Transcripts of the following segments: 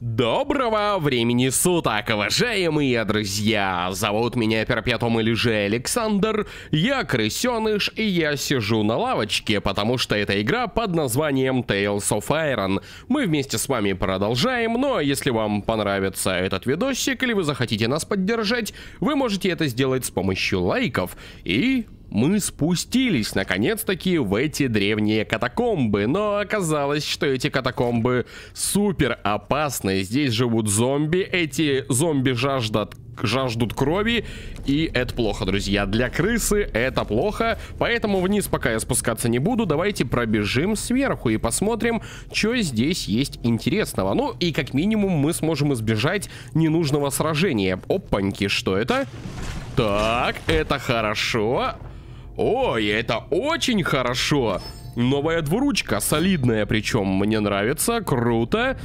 Доброго времени суток, уважаемые друзья! Зовут меня Перпетум или же Александр, я крысеныш и я сижу на лавочке, потому что эта игра под названием Tales of Iron. Мы вместе с вами продолжаем, но если вам понравится этот видосик или вы захотите нас поддержать, вы можете это сделать с помощью лайков и мы спустились наконец-таки в эти древние катакомбы, но оказалось, что эти катакомбы супер опасны. Здесь живут зомби, эти зомби жаждут жаждут крови, и это плохо, друзья. Для крысы это плохо, поэтому вниз пока я спускаться не буду. Давайте пробежим сверху и посмотрим, что здесь есть интересного. Ну, и как минимум мы сможем избежать ненужного сражения. Опаньки, что это? Так, это хорошо. Ой, это очень хорошо. Новая двуручка, солидная причем, мне нравится, круто.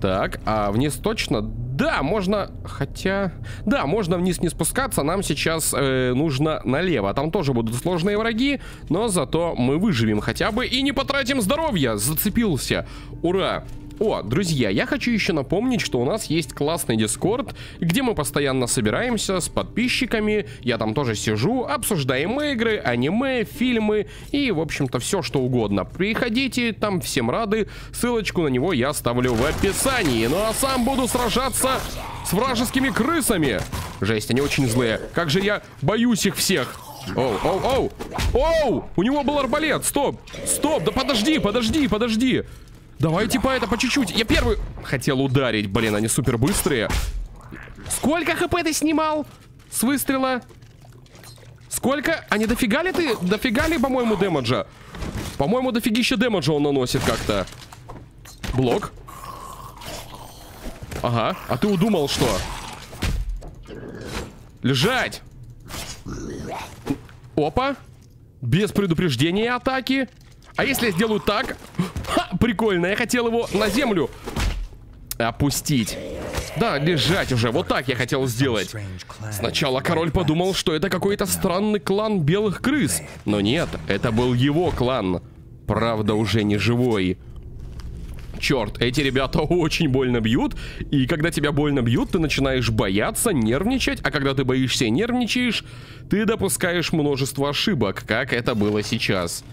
Так, а вниз точно? Да, можно... Хотя... Да, можно вниз не спускаться. Нам сейчас э, нужно налево. Там тоже будут сложные враги, но зато мы выживем хотя бы и не потратим здоровье. Зацепился. Ура. О, друзья, я хочу еще напомнить, что у нас есть классный дискорд, где мы постоянно собираемся с подписчиками, я там тоже сижу, обсуждаем игры, аниме, фильмы и, в общем-то, все что угодно. Приходите, там всем рады, ссылочку на него я оставлю в описании. Ну а сам буду сражаться с вражескими крысами. Жесть, они очень злые. Как же я боюсь их всех. Оу, оу, оу! Оу! У него был арбалет! Стоп! Стоп! Да подожди, подожди, подожди! Давайте типа это по чуть-чуть. Я первый хотел ударить. Блин, они супер быстрые. Сколько хп ты снимал с выстрела? Сколько? А не дофига ли ты? Дофига ли, по-моему, дэмэджа? По-моему, дофигища дэмэджа он наносит как-то. Блок. Ага. А ты удумал, что? Лежать! Опа. Без предупреждения атаки. А если я сделаю так? Ха, прикольно, я хотел его на землю опустить. Да, лежать уже. Вот так я хотел сделать. Сначала король подумал, что это какой-то странный клан белых крыс. Но нет, это был его клан. Правда, уже не живой. Черт, эти ребята очень больно бьют. И когда тебя больно бьют, ты начинаешь бояться, нервничать. А когда ты боишься и нервничаешь, ты допускаешь множество ошибок, как это было сейчас.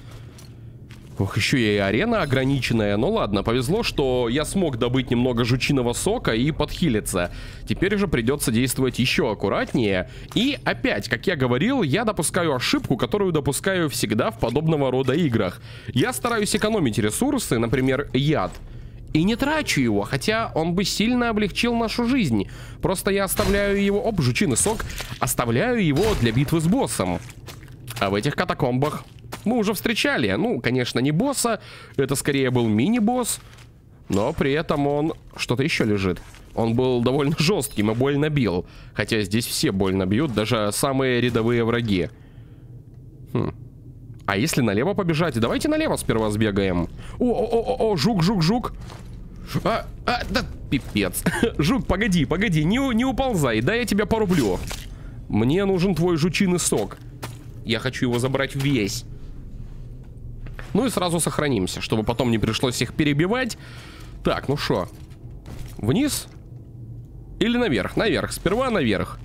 Ох, еще и арена ограниченная. Ну ладно, повезло, что я смог добыть немного жучиного сока и подхилиться. Теперь же придется действовать еще аккуратнее. И опять, как я говорил, я допускаю ошибку, которую допускаю всегда в подобного рода играх. Я стараюсь экономить ресурсы, например, яд. И не трачу его, хотя он бы сильно облегчил нашу жизнь. Просто я оставляю его... Оп, жучиный сок. Оставляю его для битвы с боссом. А в этих катакомбах мы уже встречали. Ну, конечно, не босса. Это скорее был мини-босс. Но при этом он что-то еще лежит. Он был довольно жестким и больно бил. Хотя здесь все больно бьют, даже самые рядовые враги. Хм. А если налево побежать? Давайте налево сперва сбегаем. О-о-о-о, жук, жук, жук. А, а, да, пипец. Жук, погоди, погоди, не, не уползай, дай я тебя порублю. Мне нужен твой жучиный сок. Я хочу его забрать весь. Ну и сразу сохранимся, чтобы потом не пришлось их перебивать. Так, ну что? Вниз? Или наверх? Наверх. Сперва наверх.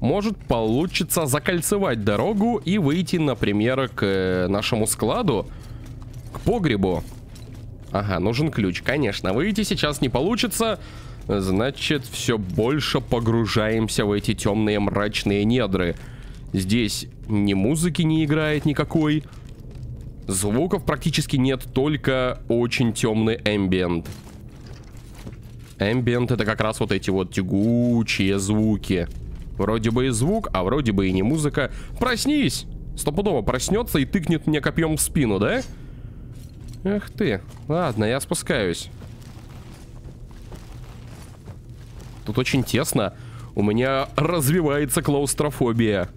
Может получится закольцевать дорогу и выйти, например, к э, нашему складу. К погребу. Ага, нужен ключ. Конечно, выйти сейчас не получится. Значит, все больше погружаемся в эти темные мрачные недры. Здесь ни музыки не играет никакой. Звуков практически нет, только очень темный эмбиент. Эмбиент это как раз вот эти вот тягучие звуки. Вроде бы и звук, а вроде бы и не музыка. Проснись! Стопудово проснется и тыкнет мне копьем в спину, да? Эх ты. Ладно, я спускаюсь. Тут очень тесно. У меня развивается клаустрофобия.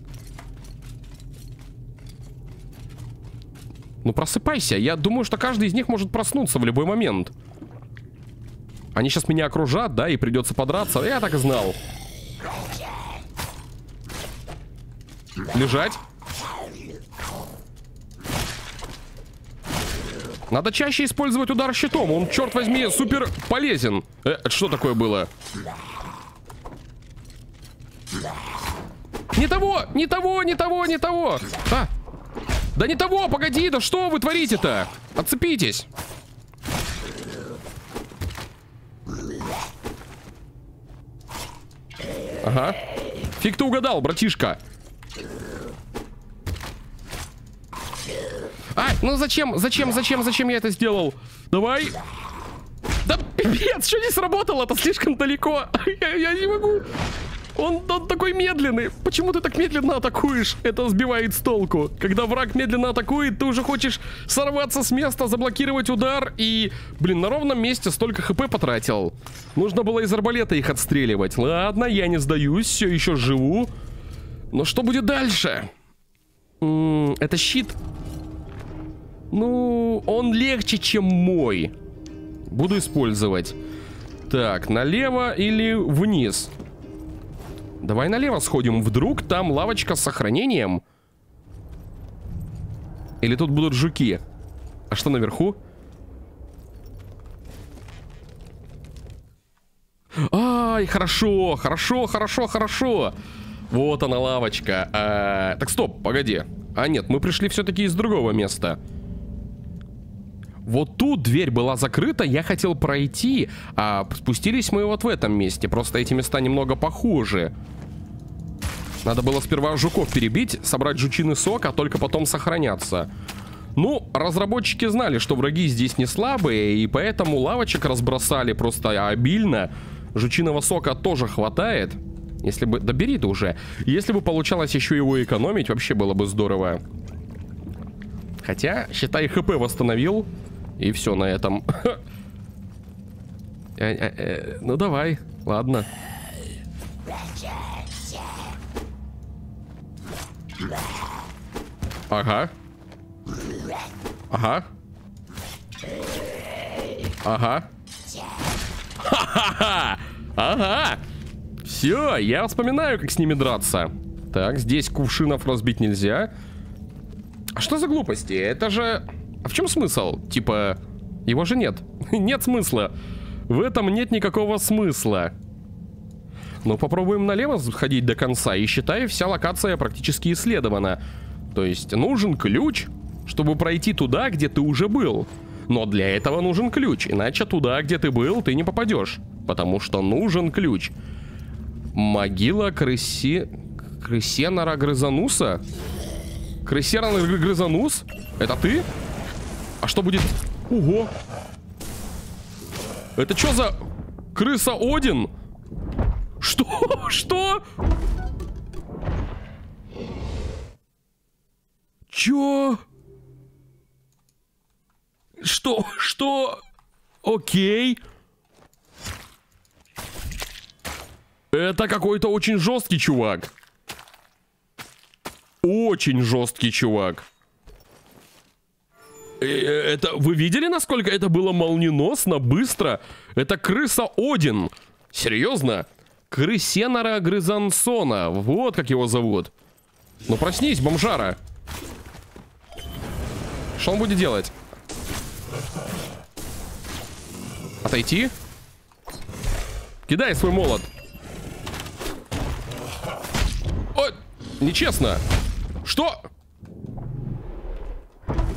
Ну просыпайся. Я думаю, что каждый из них может проснуться в любой момент. Они сейчас меня окружат, да, и придется подраться. Я так и знал. Лежать. Надо чаще использовать удар щитом. Он, черт возьми, супер полезен. Э, что такое было? Не того, не того, не того, не того. А, да не того, погоди, да что вы творите-то? Отцепитесь. Ага. Фиг ты угадал, братишка. А, ну зачем, зачем, зачем, зачем я это сделал? Давай. Да пипец, что не сработало? Это слишком далеко. Я, я не могу. Он, он такой медленный. Почему ты так медленно атакуешь? Это сбивает с толку. Когда враг медленно атакует, ты уже хочешь сорваться с места, заблокировать удар и... Блин, на ровном месте столько хп потратил. Нужно было из арбалета их отстреливать. Ладно, я не сдаюсь, все еще живу. Но что будет дальше? М -м, это щит. Ну, он легче, чем мой. Буду использовать. Так, налево или вниз? Давай налево сходим. Вдруг там лавочка с сохранением? Или тут будут жуки? А что наверху? Ай, хорошо, хорошо, хорошо, хорошо. Вот она лавочка. А, так, стоп, погоди. А нет, мы пришли все-таки из другого места. Вот тут дверь была закрыта, я хотел пройти, а спустились мы вот в этом месте. Просто эти места немного похожи. Надо было сперва жуков перебить, собрать жучиный сок, а только потом сохраняться. Ну, разработчики знали, что враги здесь не слабые, и поэтому лавочек разбросали просто обильно. Жучиного сока тоже хватает. Если бы... Ты уже. Если бы получалось еще его экономить, вообще было бы здорово. Хотя, считай, хп восстановил. И все на этом. Э, э, э, ну давай, ладно. Ага. Ага. Ага. Ага! Все, я вспоминаю, как с ними драться. Так, здесь кувшинов разбить нельзя. А что за глупости? Это же... А в чем смысл? Типа, его же нет. нет смысла. В этом нет никакого смысла. Ну, попробуем налево ходить до конца. И считай, вся локация практически исследована. То есть нужен ключ, чтобы пройти туда, где ты уже был. Но для этого нужен ключ, иначе туда, где ты был, ты не попадешь. Потому что нужен ключ. Могила крыси... Крысенора Грызануса? Крысенора Грызанус? Это ты? А что будет... Ого! Это что за... Крыса Один? Что? Что? Чё? Что? Что? Окей. Это какой-то очень жесткий чувак. Очень жесткий чувак. Э, это вы видели, насколько это было молниеносно, быстро? Это крыса Один. Серьезно? Крысенора Грызансона. Вот как его зовут. Ну проснись, бомжара. Что он будет делать? Отойти? Кидай свой молот. Ой, нечестно. Что?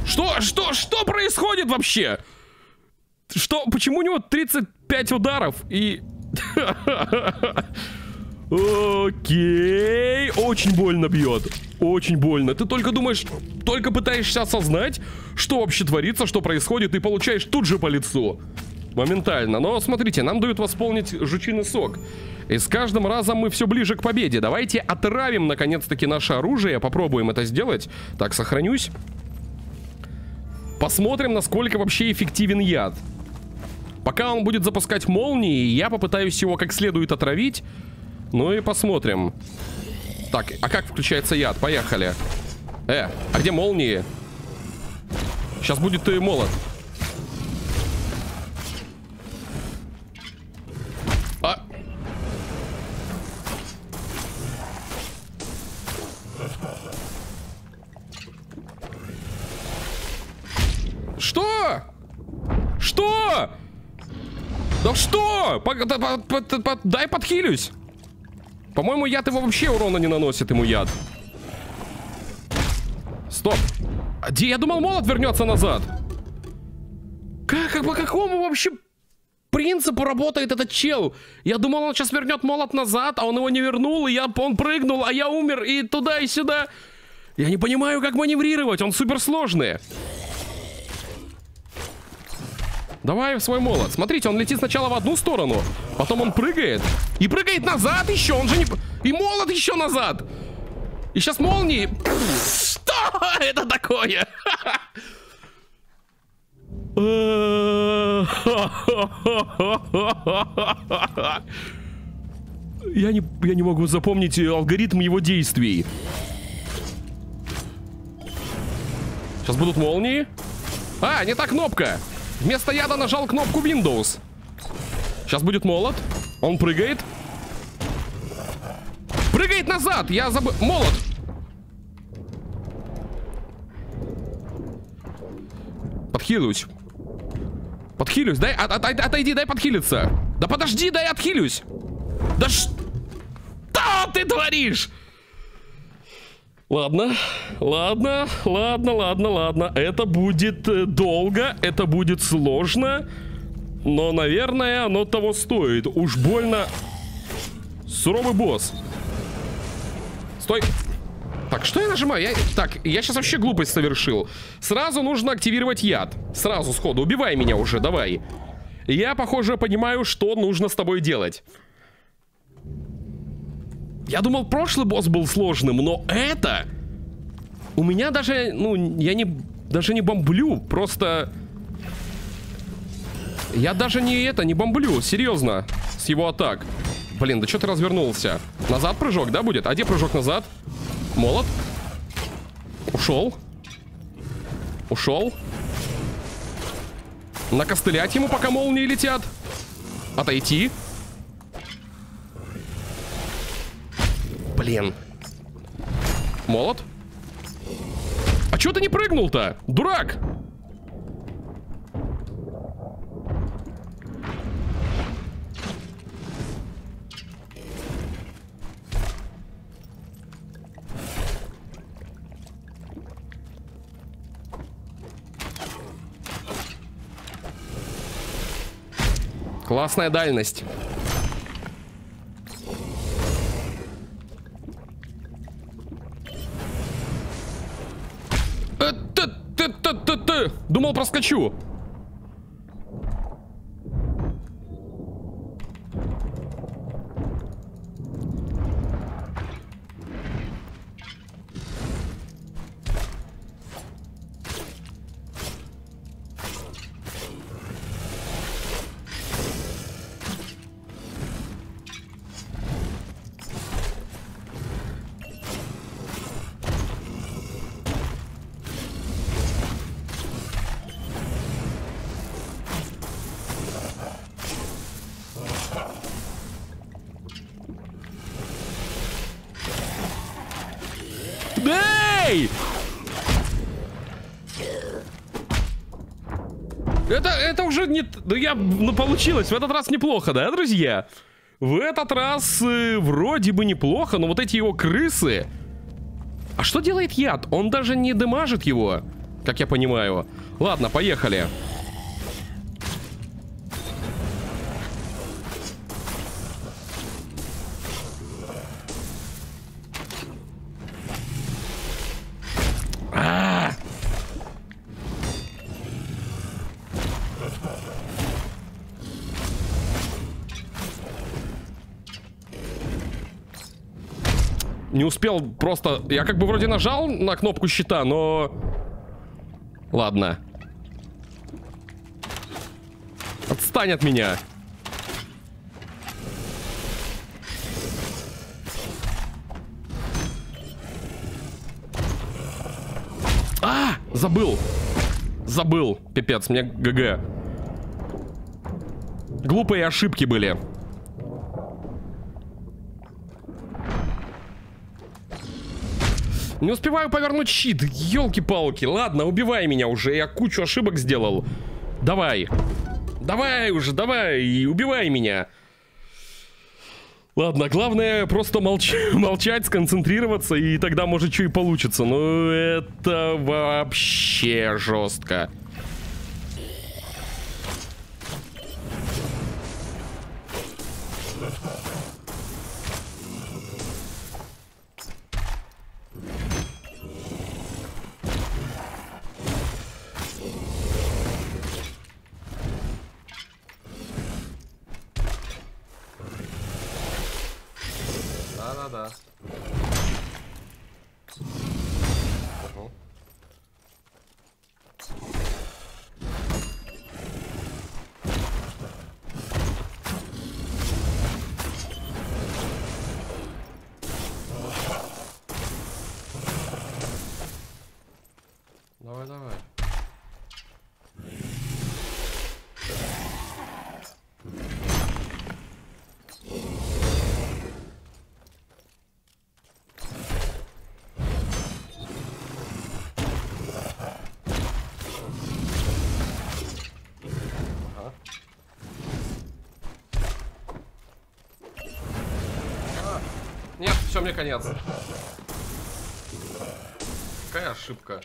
Что? Что? Что происходит вообще? Что? Почему у него 35 ударов и... Окей. Очень больно бьет. Очень больно. Ты только думаешь, только пытаешься осознать, что вообще творится, что происходит, и получаешь тут же по лицу. Моментально. Но смотрите, нам дают восполнить жучиный сок. И с каждым разом мы все ближе к победе. Давайте отравим, наконец-таки, наше оружие. Попробуем это сделать. Так, сохранюсь. Посмотрим, насколько вообще эффективен яд. Пока он будет запускать молнии, я попытаюсь его как следует отравить. Ну и посмотрим. Так, а как включается яд? Поехали. Э, а где молнии? Сейчас будет и молот. Что? Что? Да что? Дай подхилюсь. По-моему, яд его вообще урона не наносит, ему яд. Стоп. Где? Я думал, молот вернется назад. Как, как, по какому вообще принципу работает этот чел? Я думал, он сейчас вернет молот назад, а он его не вернул, и я, он прыгнул, а я умер, и туда, и сюда. Я не понимаю, как маневрировать, он суперсложный. Давай в свой молот. Смотрите, он летит сначала в одну сторону, потом он прыгает. И прыгает назад еще, он же не... И молот еще назад. И сейчас молнии... Что это такое? Я не, я не могу запомнить алгоритм его действий. Сейчас будут молнии. А, не та кнопка. Вместо яда нажал кнопку Windows. Сейчас будет молот. Он прыгает. Прыгает назад. Я забыл. Молот. Подхилюсь. Подхилюсь. Дай, от, от, отойди, дай подхилиться. Да подожди, дай отхилюсь. Да что ты творишь? Ладно, ладно, ладно, ладно, ладно. Это будет э, долго, это будет сложно. Но, наверное, оно того стоит. Уж больно... Суровый босс. Стой. Так, что я нажимаю? Я... Так, я сейчас вообще глупость совершил. Сразу нужно активировать яд. Сразу сходу. Убивай меня уже, давай. Я, похоже, понимаю, что нужно с тобой делать. Я думал, прошлый босс был сложным, но это... У меня даже, ну, я не... Даже не бомблю, просто... Я даже не это, не бомблю, серьезно, с его атак. Блин, да что ты развернулся? Назад прыжок, да, будет? А где прыжок назад? Молот. Ушел. Ушел. Накостылять ему, пока молнии летят. Отойти. Блин. Молот. А чё ты не прыгнул-то? Дурак! Классная дальность. Думал, проскочу. Не... Ну, я... Ну, получилось. В этот раз неплохо, да, друзья? В этот раз э, вроде бы неплохо, но вот эти его крысы... А что делает яд? Он даже не дымажит его, как я понимаю. Ладно, поехали. А! Успел просто... Я как бы вроде нажал на кнопку щита, но... Ладно. Отстань от меня. А! Забыл. Забыл. Пипец, мне ГГ. Глупые ошибки были. Не успеваю повернуть щит. Елки-палки. Ладно, убивай меня уже. Я кучу ошибок сделал. Давай. Давай уже, давай, и убивай меня. Ладно, главное просто молч... молчать, сконцентрироваться, и тогда может что и получится. Ну, это вообще жестко. Все, мне конец. Какая ошибка?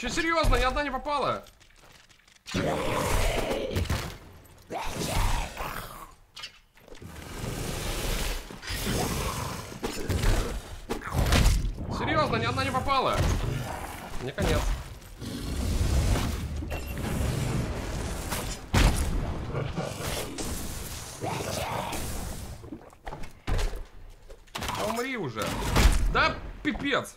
Че, серьезно, ни одна не попала? Серьезно, ни одна не попала. Мне конец. Пипец.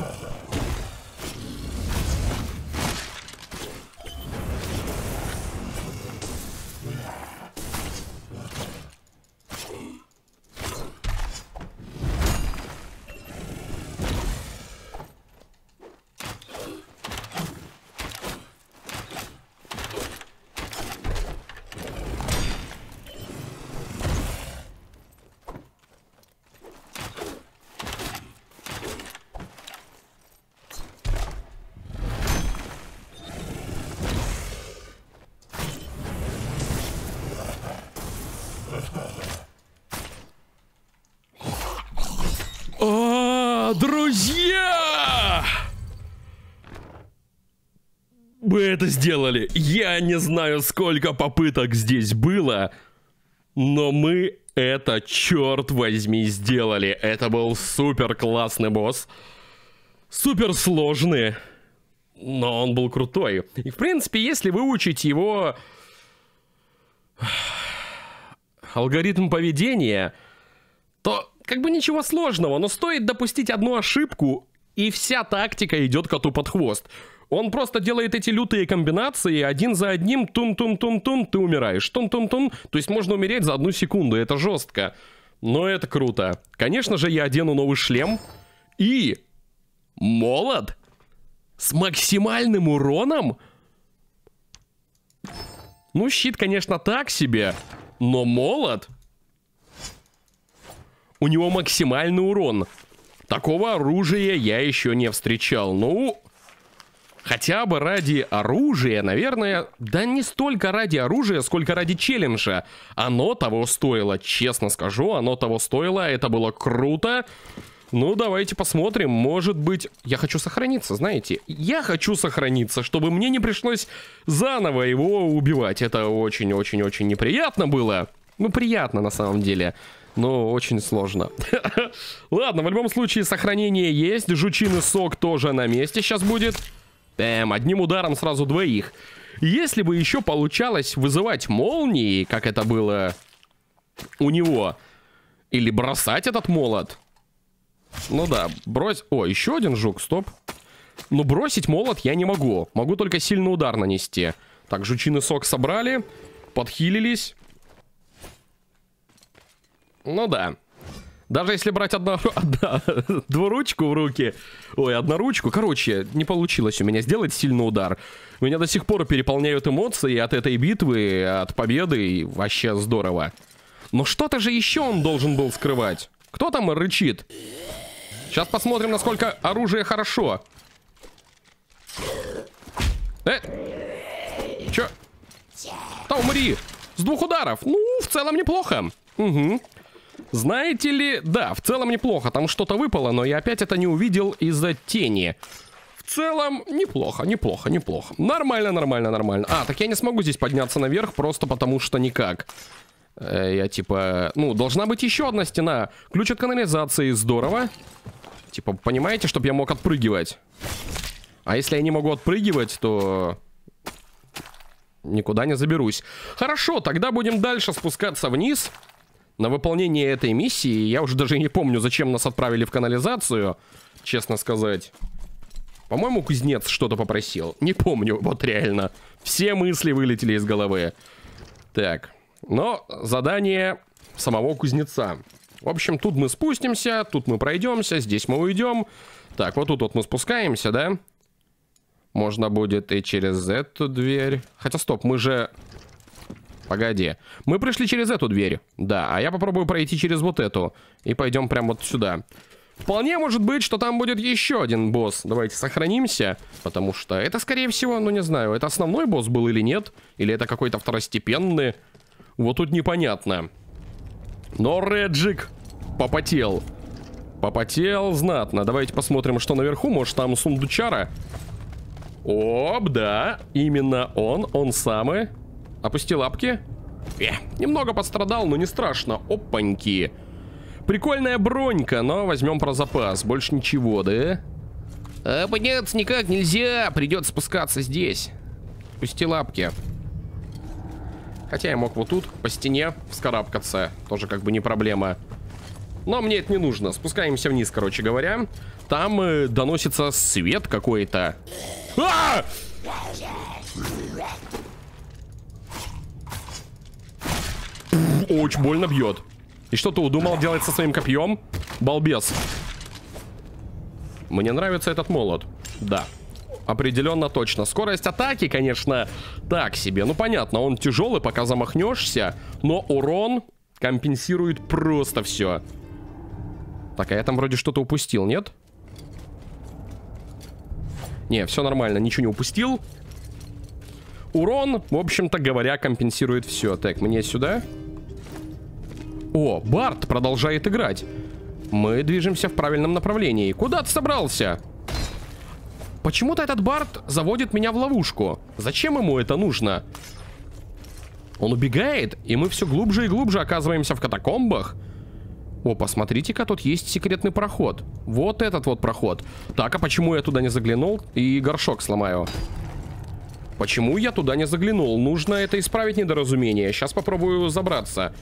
Yeah. Это сделали. Я не знаю, сколько попыток здесь было, но мы это, черт возьми, сделали. Это был супер классный босс. Супер сложный. Но он был крутой. И, в принципе, если выучить его алгоритм поведения, то как бы ничего сложного, но стоит допустить одну ошибку, и вся тактика идет коту под хвост. Он просто делает эти лютые комбинации, один за одним, тум-тум-тум-тум, ты умираешь, тум-тум-тум, то есть можно умереть за одну секунду, это жестко. Но это круто. Конечно же, я одену новый шлем и молот С максимальным уроном? Ну, щит, конечно, так себе. Но молот... У него максимальный урон. Такого оружия я еще не встречал. Ну, хотя бы ради оружия, наверное, да не столько ради оружия, сколько ради челленджа. Оно того стоило, честно скажу, оно того стоило, это было круто. Ну, давайте посмотрим, может быть... Я хочу сохраниться, знаете? Я хочу сохраниться, чтобы мне не пришлось заново его убивать. Это очень-очень-очень неприятно было. Ну, приятно на самом деле но очень сложно. Ладно, в любом случае сохранение есть. Жучиный сок тоже на месте сейчас будет. Эм, одним ударом сразу двоих. Если бы еще получалось вызывать молнии, как это было у него, или бросать этот молот. Ну да, брось... О, еще один жук, стоп. Но бросить молот я не могу. Могу только сильный удар нанести. Так, жучиный сок собрали, подхилились. Ну да. Даже если брать одну, одна, двуручку в руки, ой, одноручку, короче, не получилось у меня сделать сильный удар. Меня до сих пор переполняют эмоции от этой битвы, от победы, и вообще здорово. Но что-то же еще он должен был скрывать. Кто там рычит? Сейчас посмотрим, насколько оружие хорошо. Э! Чё? Да умри! С двух ударов! Ну, в целом неплохо. Угу. Знаете ли, да, в целом неплохо. Там что-то выпало, но я опять это не увидел из-за тени. В целом, неплохо, неплохо, неплохо. Нормально, нормально, нормально. А, так я не смогу здесь подняться наверх, просто потому что никак. Э, я типа... Ну, должна быть еще одна стена. Ключ от канализации, здорово. Типа, понимаете, чтобы я мог отпрыгивать? А если я не могу отпрыгивать, то... Никуда не заберусь. Хорошо, тогда будем дальше спускаться вниз. Вниз на выполнение этой миссии. Я уже даже не помню, зачем нас отправили в канализацию, честно сказать. По-моему, кузнец что-то попросил. Не помню, вот реально. Все мысли вылетели из головы. Так, но задание самого кузнеца. В общем, тут мы спустимся, тут мы пройдемся, здесь мы уйдем. Так, вот тут вот мы спускаемся, да? Можно будет и через эту дверь. Хотя, стоп, мы же Погоди. Мы пришли через эту дверь. Да, а я попробую пройти через вот эту. И пойдем прямо вот сюда. Вполне может быть, что там будет еще один босс. Давайте сохранимся, потому что это, скорее всего, ну не знаю, это основной босс был или нет, или это какой-то второстепенный. Вот тут непонятно. Но Реджик попотел. Попотел знатно. Давайте посмотрим, что наверху. Может, там сундучара? Оп, да, именно он, он самый. Опусти лапки. Э, немного пострадал, но не страшно. Опаньки. Прикольная бронька, но возьмем про запас. Больше ничего, да? А подняться никак нельзя. Придется спускаться здесь. Пусти лапки. Хотя я мог вот тут по стене вскарабкаться. Тоже как бы не проблема. Но мне это не нужно. Спускаемся вниз, короче говоря. Там э, доносится свет какой-то. А! Очень больно бьет. И что ты удумал делать со своим копьем? Балбес. Мне нравится этот молот. Да. Определенно точно. Скорость атаки, конечно, так себе. Ну, понятно, он тяжелый, пока замахнешься. Но урон компенсирует просто все. Так, а я там вроде что-то упустил, нет? Не, все нормально, ничего не упустил. Урон, в общем-то говоря, компенсирует все. Так, мне сюда. О, Барт продолжает играть. Мы движемся в правильном направлении. Куда ты собрался? Почему-то этот Барт заводит меня в ловушку. Зачем ему это нужно? Он убегает, и мы все глубже и глубже оказываемся в катакомбах. О, посмотрите-ка, тут есть секретный проход. Вот этот вот проход. Так, а почему я туда не заглянул? И горшок сломаю. Почему я туда не заглянул? Нужно это исправить недоразумение. Сейчас попробую забраться.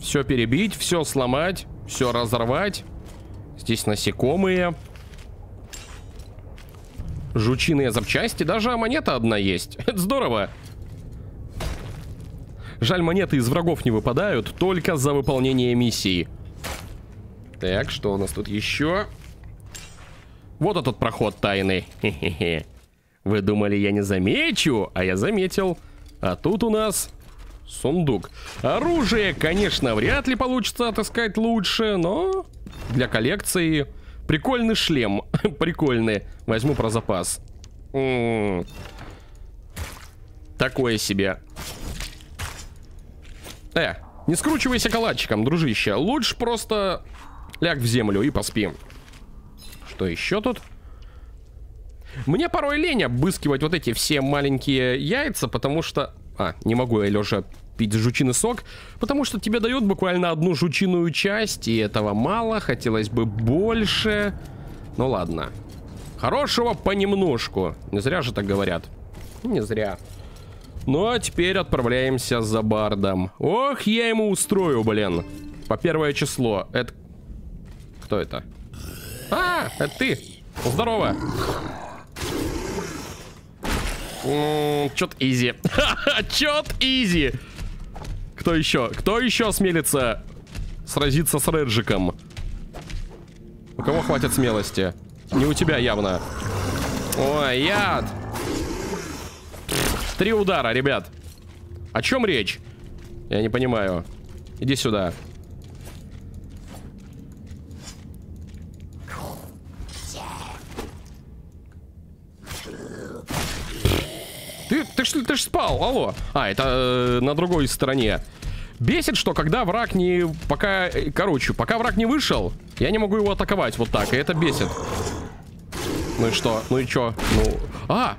Все перебить, все сломать, все разорвать. Здесь насекомые. Жучиные запчасти. Даже монета одна есть. Это здорово. Жаль, монеты из врагов не выпадают, только за выполнение миссии. Так, что у нас тут еще? Вот этот проход тайный. Хе-хе-хе. Вы думали, я не замечу? А я заметил. А тут у нас сундук. Оружие, конечно, вряд ли получится отыскать лучше, но для коллекции прикольный шлем. Прикольный. Возьму про запас. М -м -м. Такое себе. Э, не скручивайся калачиком, дружище. Лучше просто ляг в землю и поспи. Что еще тут? Мне порой лень обыскивать вот эти все маленькие яйца, потому что... А, не могу я лежа пить жучиный сок, потому что тебе дают буквально одну жучиную часть, и этого мало, хотелось бы больше. Ну ладно. Хорошего понемножку. Не зря же так говорят. Не зря. Ну а теперь отправляемся за Бардом. Ох, я ему устрою, блин. По первое число. Это... Кто это? А, это ты. Здорово. Чет изи. Чет изи. Кто еще? Кто еще смелится сразиться с Реджиком? У кого хватит смелости? Не у тебя явно. Ой, яд. Три удара, ребят. О чем речь? Я не понимаю. Иди сюда. Ты, ты, ж спал, алло. А, это э, на другой стороне. Бесит, что когда враг не... Пока... Э, короче, пока враг не вышел, я не могу его атаковать вот так, и это бесит. Ну и что? Ну и что? Ну... А!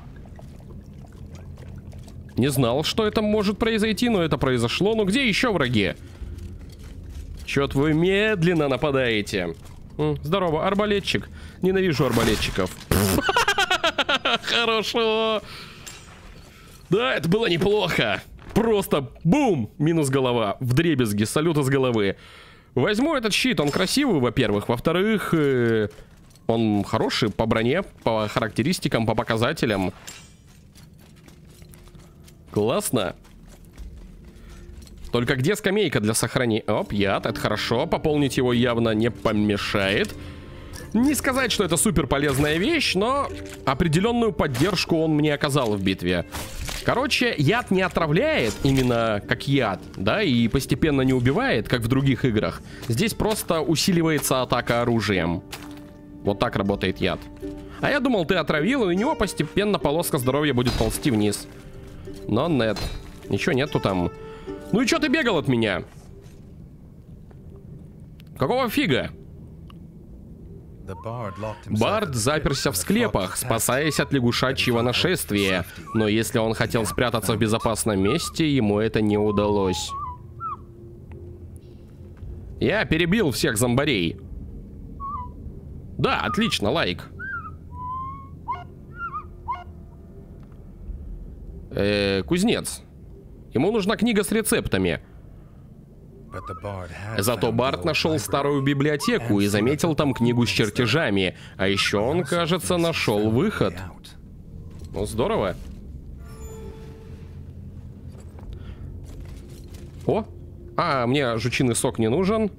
Не знал, что это может произойти, но это произошло. Ну где еще враги? Чет вы медленно нападаете. Здорово, арбалетчик. Ненавижу арбалетчиков. Хорошо. Да, это было неплохо. Просто бум! Минус голова. В дребезги. Салют из головы. Возьму этот щит. Он красивый, во-первых. Во-вторых, э, он хороший по броне, по характеристикам, по показателям. Классно. Только где скамейка для сохранения? Оп, яд, это хорошо. Пополнить его явно не помешает. Не сказать, что это супер полезная вещь, но определенную поддержку он мне оказал в битве. Короче, яд не отравляет именно как яд, да, и постепенно не убивает, как в других играх. Здесь просто усиливается атака оружием. Вот так работает яд. А я думал, ты отравил, и у него постепенно полоска здоровья будет ползти вниз. Но нет. Ничего нету там. Ну и что ты бегал от меня? Какого фига? Бард заперся в склепах, спасаясь от лягушачьего нашествия. Но если он хотел спрятаться в безопасном месте, ему это не удалось. Я перебил всех зомбарей. Да, отлично, лайк. Э, кузнец. Ему нужна книга с рецептами. Зато Барт нашел старую библиотеку и заметил там книгу с чертежами. А еще он, кажется, нашел выход. Ну, здорово. О! А, мне жучиный сок не нужен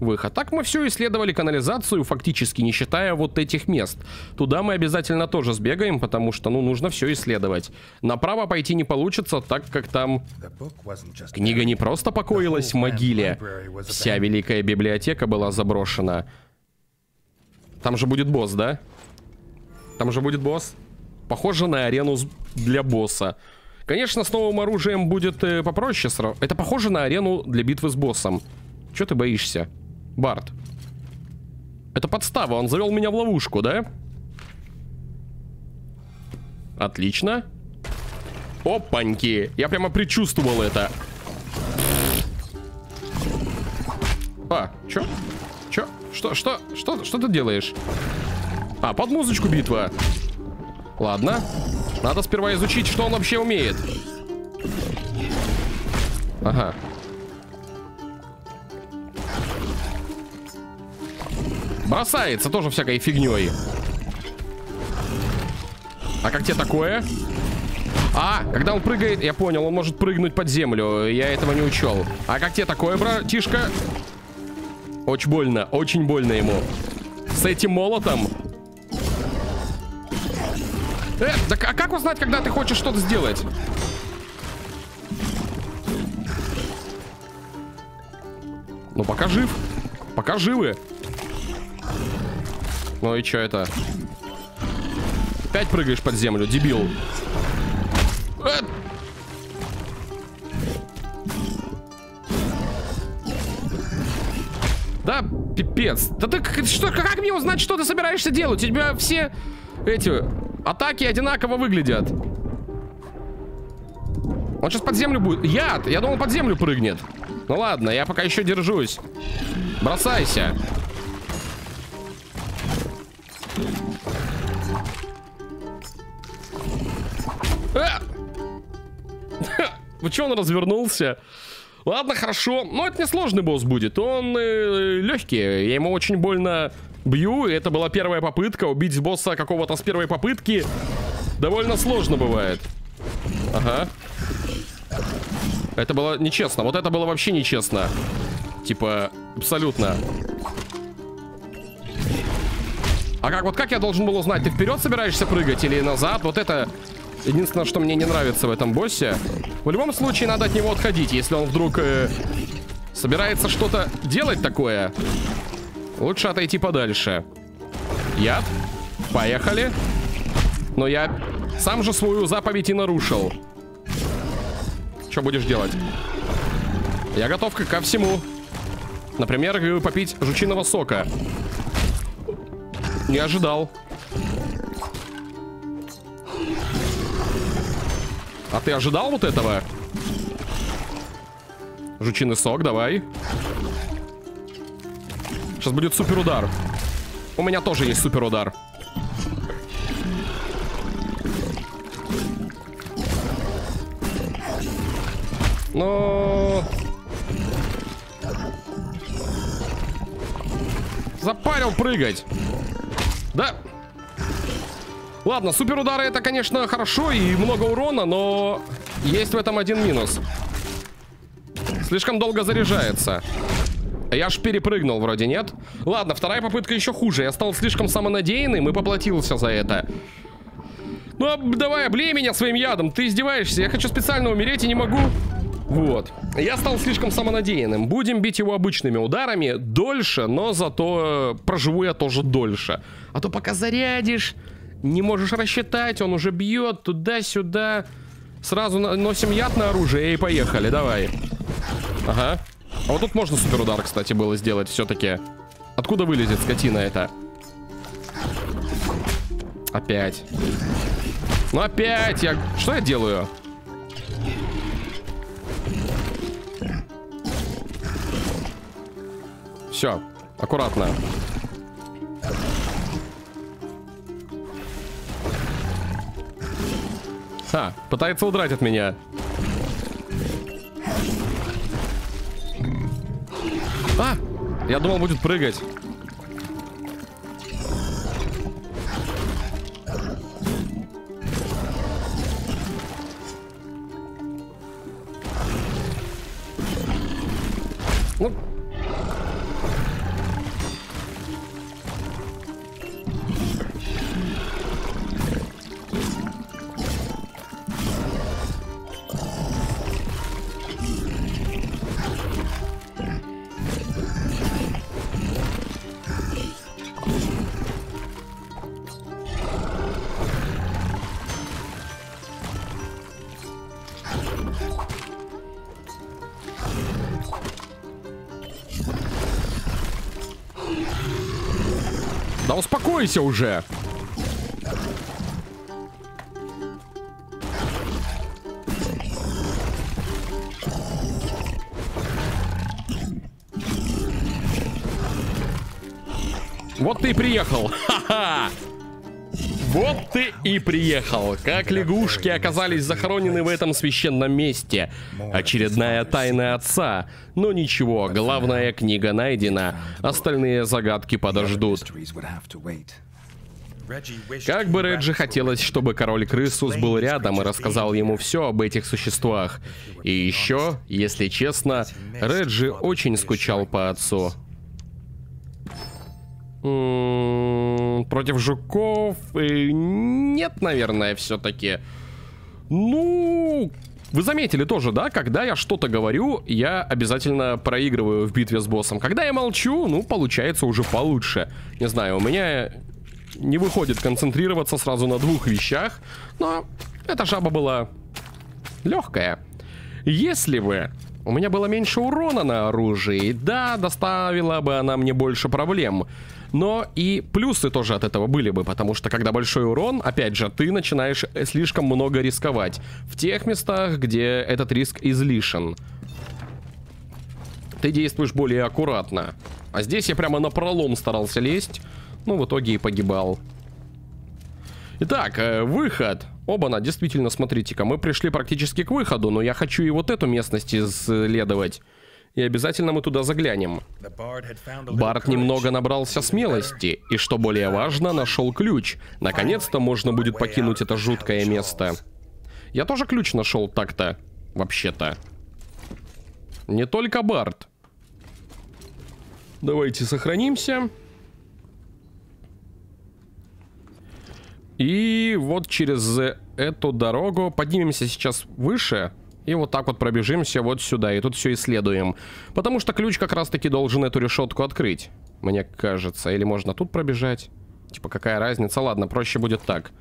выход. Так мы все исследовали канализацию, фактически не считая вот этих мест. Туда мы обязательно тоже сбегаем, потому что, ну, нужно все исследовать. Направо пойти не получится, так как там... Книга не просто покоилась в могиле. Вся великая библиотека была заброшена. Там же будет босс, да? Там же будет босс? Похоже на арену для босса. Конечно, с новым оружием будет э, попроще сразу. Это похоже на арену для битвы с боссом. Чего ты боишься? Барт. Это подстава, он завел меня в ловушку, да? Отлично. Опаньки. Я прямо предчувствовал это. А, чё? Чё? Что, что, что, что ты делаешь? А, под музычку битва. Ладно. Надо сперва изучить, что он вообще умеет. Ага. Бросается тоже всякой фигней. А как тебе такое? А, когда он прыгает, я понял, он может прыгнуть под землю. Я этого не учел. А как тебе такое, братишка? Очень больно, очень больно ему. С этим молотом. Э, так а как узнать, когда ты хочешь что-то сделать? Ну, пока жив. Пока живы. Ну и что это? Опять прыгаешь под землю, дебил. Э! Да, пипец. Да ты что, как мне узнать, что ты собираешься делать? У тебя все эти атаки одинаково выглядят. Он сейчас под землю будет. Яд! Я думал, под землю прыгнет. Ну ладно, я пока еще держусь. Бросайся. Вы что, он развернулся? Ладно, хорошо. Но это не сложный босс будет. Он э, легкий. Я ему очень больно бью. Это была первая попытка. Убить босса какого-то с первой попытки довольно сложно бывает. Ага. Это было нечестно. Вот это было вообще нечестно. Типа, абсолютно. А как вот как я должен был узнать? Ты вперед собираешься прыгать или назад? Вот это единственное, что мне не нравится в этом боссе. В любом случае надо от него отходить, если он вдруг э, собирается что-то делать такое. Лучше отойти подальше. Яд. Поехали. Но я сам же свою заповедь и нарушил. Что будешь делать? Я готов ко всему. Например, попить жучиного сока. Не ожидал. А ты ожидал вот этого? Жучиный сок, давай. Сейчас будет супер удар. У меня тоже есть супер удар. Но... Запарил прыгать. Да. Ладно, супер удары это, конечно, хорошо и много урона, но есть в этом один минус. Слишком долго заряжается. Я ж перепрыгнул вроде, нет? Ладно, вторая попытка еще хуже. Я стал слишком самонадеянным и поплатился за это. Ну, а давай, облей меня своим ядом. Ты издеваешься? Я хочу специально умереть и не могу. Вот. Я стал слишком самонадеянным. Будем бить его обычными ударами дольше, но зато проживу я тоже дольше. А то пока зарядишь, не можешь рассчитать, он уже бьет туда-сюда. Сразу носим яд на оружие и поехали, давай. Ага. А вот тут можно супер удар, кстати, было сделать все-таки. Откуда вылезет скотина это? Опять. Ну опять я... Что я делаю? Все, аккуратно. Ха, пытается удрать от меня. А! Я думал, будет прыгать. Да успокойся уже. Вот ты и приехал. Ха-ха. Вот ты и приехал. Как лягушки оказались захоронены в этом священном месте. Очередная тайна отца. Но ничего, главная книга найдена. Остальные загадки подождут. Как бы Реджи хотелось, чтобы король Крысус был рядом и рассказал ему все об этих существах. И еще, если честно, Реджи очень скучал по отцу. Против жуков? Э, нет, наверное, все-таки. Ну, вы заметили тоже, да? Когда я что-то говорю, я обязательно проигрываю в битве с боссом. Когда я молчу, ну, получается уже получше. Не знаю, у меня не выходит концентрироваться сразу на двух вещах, но эта жаба была легкая. Если бы у меня было меньше урона на оружии, да, доставила бы она мне больше проблем. Но и плюсы тоже от этого были бы, потому что когда большой урон, опять же, ты начинаешь слишком много рисковать. В тех местах, где этот риск излишен. Ты действуешь более аккуратно. А здесь я прямо на пролом старался лезть. Ну, в итоге и погибал. Итак, э, выход. Оба-на, действительно, смотрите-ка, мы пришли практически к выходу, но я хочу и вот эту местность исследовать. И обязательно мы туда заглянем. Барт немного набрался смелости, и что более важно, нашел ключ. Наконец-то можно будет покинуть это жуткое место. Я тоже ключ нашел так-то, вообще-то. Не только Барт. Давайте сохранимся. И вот через эту дорогу поднимемся сейчас выше. И вот так вот пробежимся вот сюда. И тут все исследуем. Потому что ключ как раз таки должен эту решетку открыть. Мне кажется. Или можно тут пробежать. Типа какая разница. Ладно, проще будет так.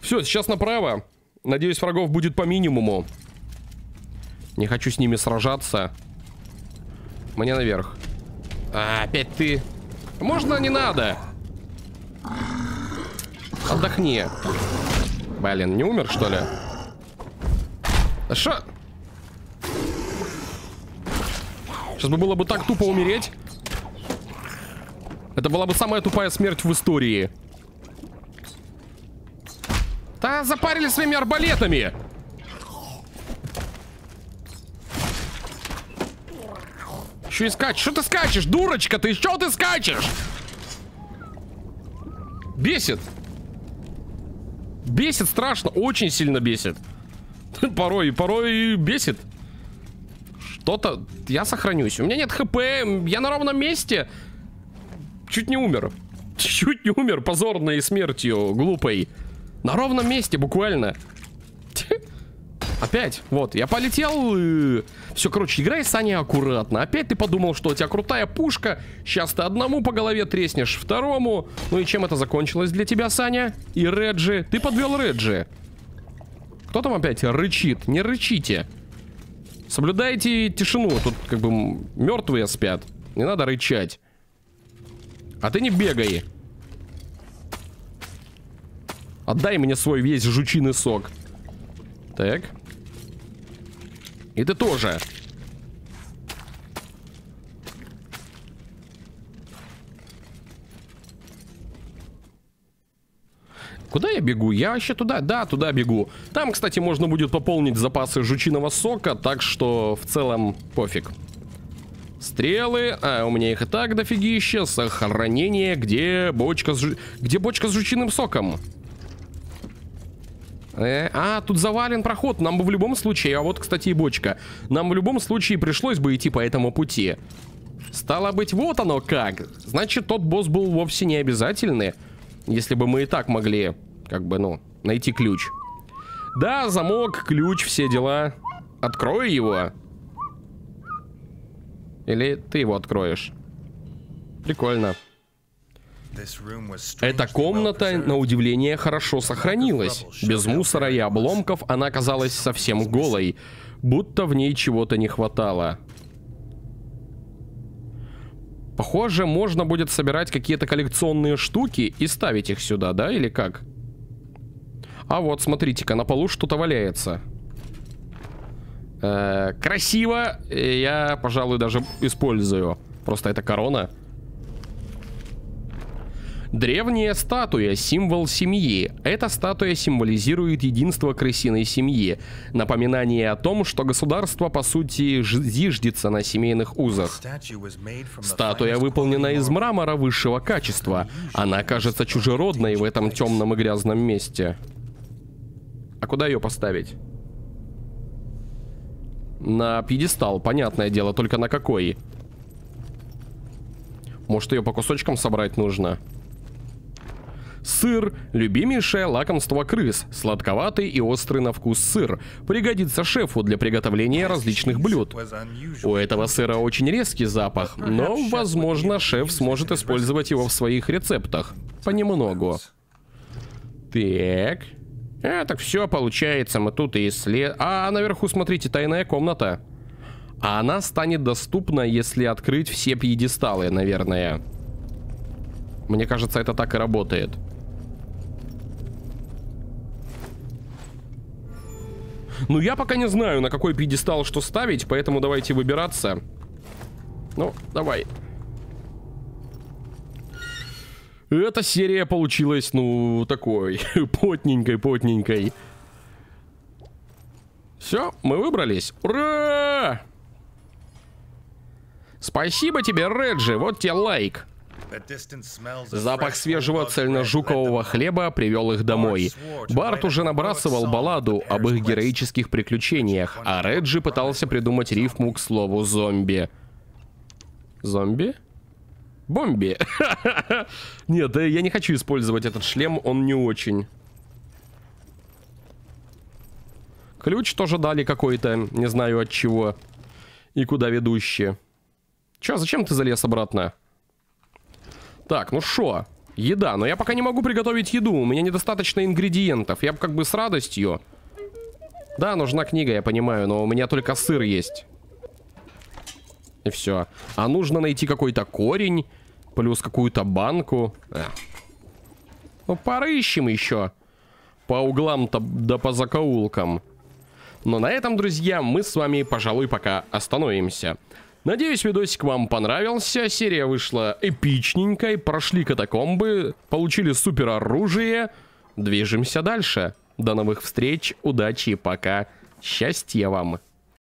Все, сейчас направо. Надеюсь, врагов будет по минимуму. Не хочу с ними сражаться. Мне наверх. А, опять ты. Можно не надо? Отдохни. Блин, не умер, что ли? Да шо? Сейчас бы было бы так тупо умереть. Это была бы самая тупая смерть в истории. Да запарили своими арбалетами. Еще и скачешь. Что ты скачешь, дурочка? Ты что ты скачешь? Бесит. Бесит страшно, очень сильно бесит. Порой, порой бесит. Что-то... Я сохранюсь. У меня нет хп, я на ровном месте. Чуть не умер. Чуть не умер позорной смертью, глупой. На ровном месте, буквально. Опять, вот, я полетел. Все, короче, играй, Саня, аккуратно. Опять ты подумал, что у тебя крутая пушка. Сейчас ты одному по голове треснешь, второму. Ну и чем это закончилось для тебя, Саня? И Реджи. Ты подвел Реджи. Кто там опять рычит? Не рычите. Соблюдайте тишину. Тут как бы мертвые спят. Не надо рычать. А ты не бегай. Отдай мне свой весь жучиный сок. Так. И ты тоже. Куда я бегу? Я вообще туда, да, туда бегу. Там, кстати, можно будет пополнить запасы жучиного сока, так что в целом пофиг. Стрелы, а у меня их и так дофигища. Сохранение, где бочка с, где бочка с жучиным соком? Э, а, тут завален проход. Нам бы в любом случае... А вот, кстати, и бочка. Нам в любом случае пришлось бы идти по этому пути. Стало быть, вот оно как. Значит, тот босс был вовсе не обязательный. Если бы мы и так могли, как бы, ну, найти ключ. Да, замок, ключ, все дела. Открою его. Или ты его откроешь? Прикольно. Эта комната, на удивление, хорошо сохранилась. Без мусора и обломков она казалась совсем голой, будто в ней чего-то не хватало. Похоже, можно будет собирать какие-то коллекционные штуки и ставить их сюда, да, или как? А вот, смотрите-ка, на полу что-то валяется. Э -э, красиво. Я, пожалуй, даже использую. Просто это корона. Древняя статуя – символ семьи. Эта статуя символизирует единство крысиной семьи. Напоминание о том, что государство, по сути, зиждется на семейных узах. Статуя выполнена из мрамора высшего качества. Она кажется чужеродной в этом темном и грязном месте. А куда ее поставить? На пьедестал, понятное дело, только на какой? Может ее по кусочкам собрать нужно? Сыр – любимейшее лакомство крыс, сладковатый и острый на вкус сыр. Пригодится шефу для приготовления различных блюд. У этого сыра очень резкий запах, но, возможно, шеф сможет использовать его в своих рецептах. Понемногу. Так. А, так все получается, мы тут и исслед... А, наверху, смотрите, тайная комната. А она станет доступна, если открыть все пьедесталы, наверное. Мне кажется, это так и работает. Ну, я пока не знаю, на какой пьедестал что ставить, поэтому давайте выбираться. Ну, давай. Эта серия получилась, ну, такой, потненькой-потненькой. Все, мы выбрались. Ура! Спасибо тебе, Реджи, вот тебе лайк. Запах свежего цельножукового хлеба привел их домой. Барт уже набрасывал балладу об их героических приключениях, а Реджи пытался придумать рифму к слову «зомби». Зомби? Бомби. Нет, я не хочу использовать этот шлем, он не очень. Ключ тоже дали какой-то, не знаю от чего. И куда ведущий. Чё, зачем ты залез обратно? Так, ну шо? Еда. Но я пока не могу приготовить еду. У меня недостаточно ингредиентов. Я бы как бы с радостью... Да, нужна книга, я понимаю, но у меня только сыр есть. И все. А нужно найти какой-то корень, плюс какую-то банку. А. Ну, порыщем еще. По углам-то, да по закоулкам. Но на этом, друзья, мы с вами, пожалуй, пока остановимся. Надеюсь, видосик вам понравился. Серия вышла эпичненькой. Прошли катакомбы, получили супер оружие. Движемся дальше. До новых встреч, удачи, пока. Счастья вам!